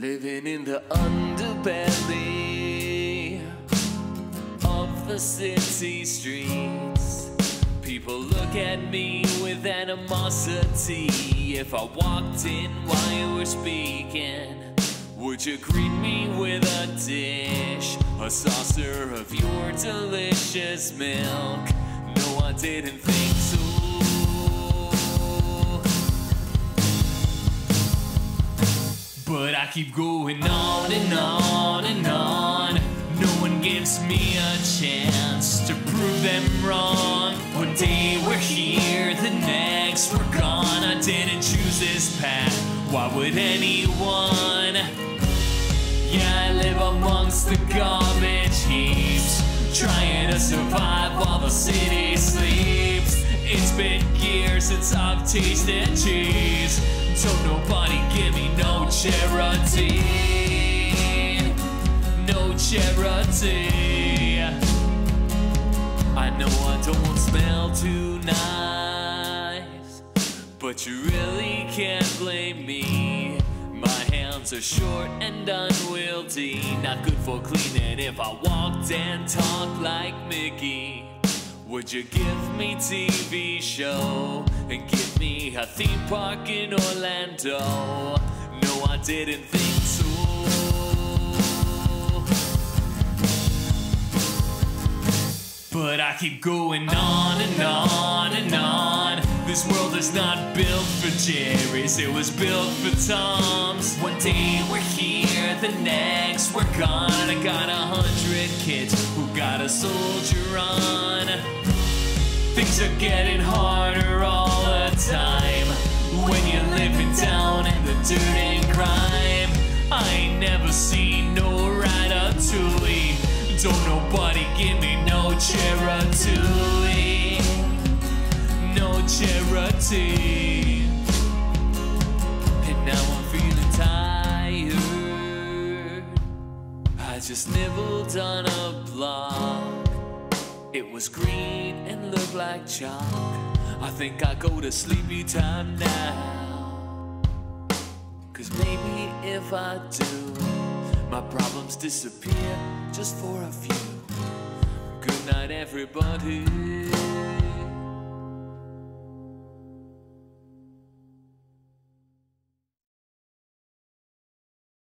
Living in the underbelly of the city streets. People look at me with animosity. If I walked in while you were speaking, would you greet me with a dish? A saucer of your delicious milk? No, I didn't think so. But I keep going on and on and on. No one gives me a chance to prove them wrong. One day we're here, the next we're gone. I didn't choose this path. Why would anyone? Yeah, I live amongst the garbage heaps, trying to survive while the city sleeps. It's been years since I've tasted cheese. Don't nobody give me no charity. No charity. I know I don't smell too nice, but you really can't blame me. My hands are short and unwieldy, not good for cleaning. If I walked and talked like Mickey, would you give me TV show and give me a theme park in Orlando? No, I didn't think so. But I keep going on and on and on. This world is not built for Jerry's, it was built for Tom's. One day we're here, the next we're gone. I got a hundred kids who got a soldier on. Things are getting harder all the time when you're living down in the dirt and crime. I ain't never seen no ratatouille. Don't nobody give me no charity, no charity. And now I'm feeling tired. I just nibbled on a block. It was green and looked like chalk. I think I go to sleepy time now. Cause maybe if I do, my problems disappear just for a few. Good night, everybody.